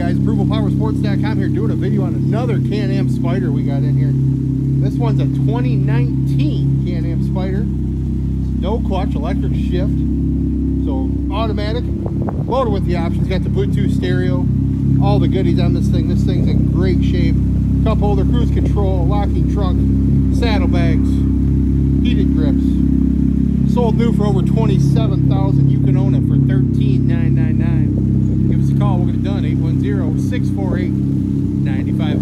guys, ApprovalPowersports.com here doing a video on another Can-Am Spyder we got in here. This one's a 2019 Can-Am Spyder. No clutch, electric shift. So automatic, loaded with the options. Got the Bluetooth stereo, all the goodies on this thing. This thing's in great shape. Cup holder, cruise control, locking trunk, saddlebags, heated grips. Sold new for over 27000 call. We'll get it done. 810 648 95